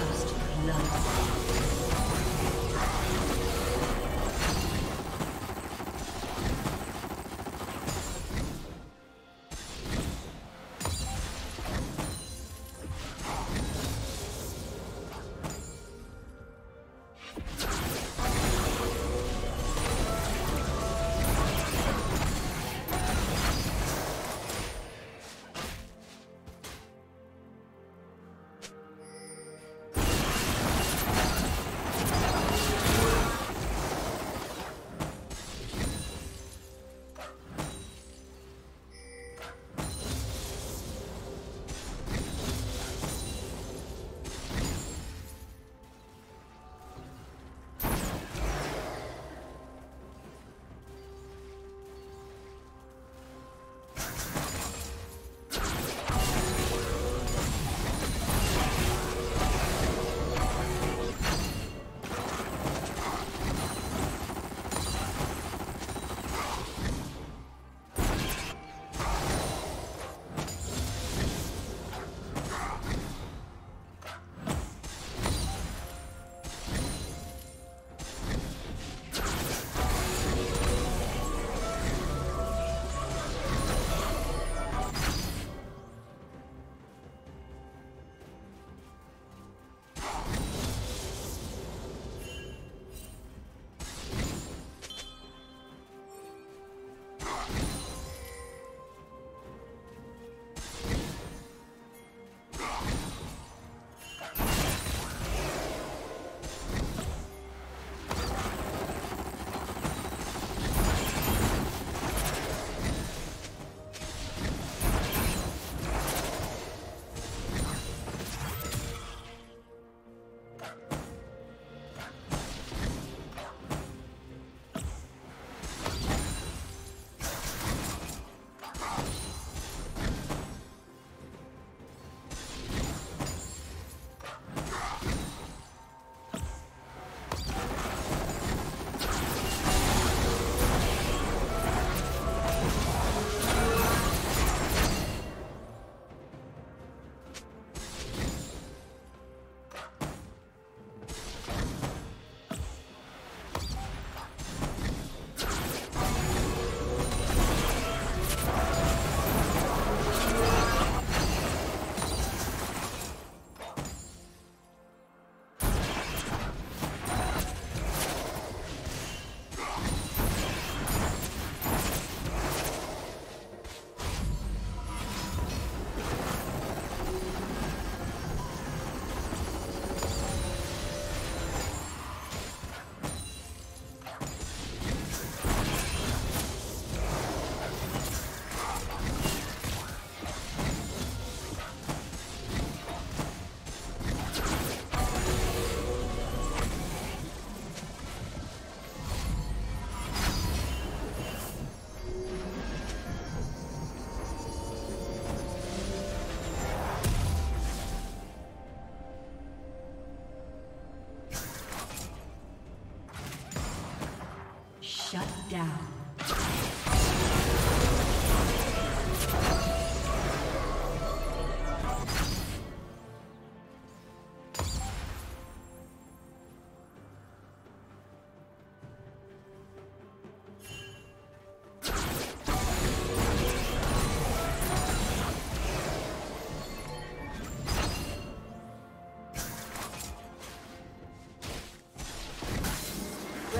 First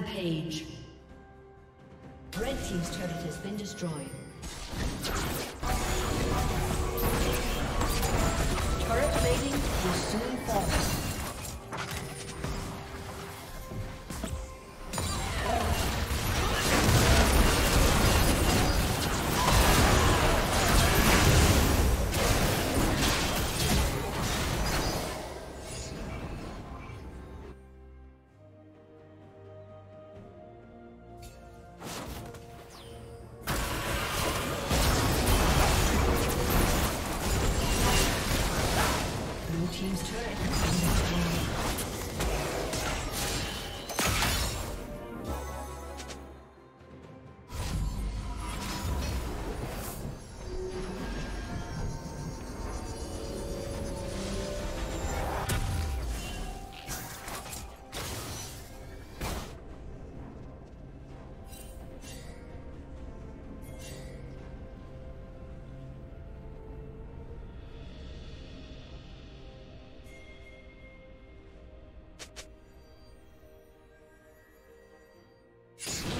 Rampage. Red Team's turret has been destroyed. Turret plating will soon fall. Team's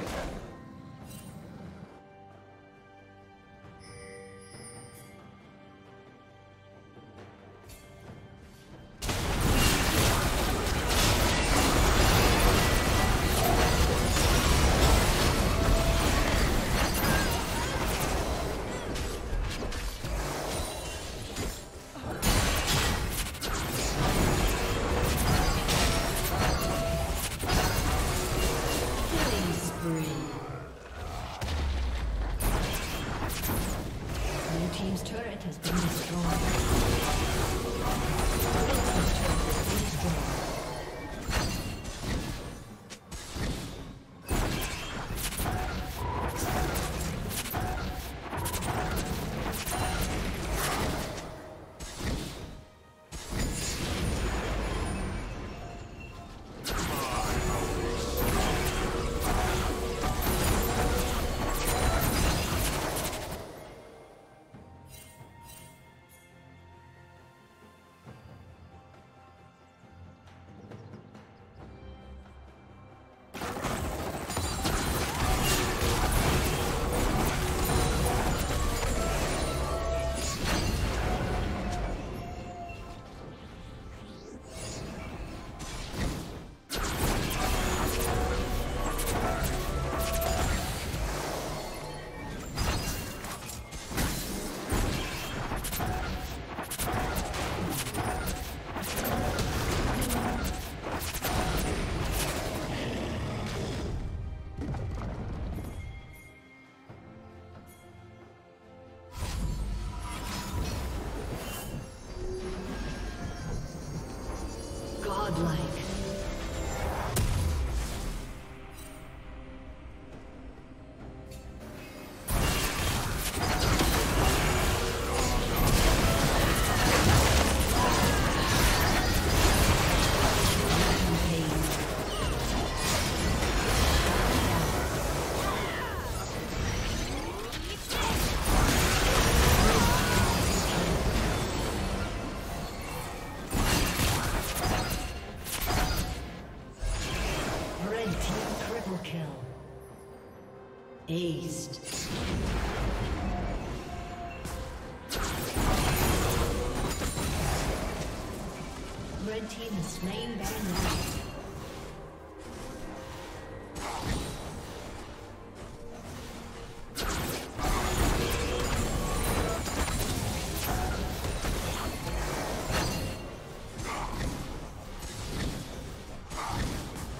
Okay.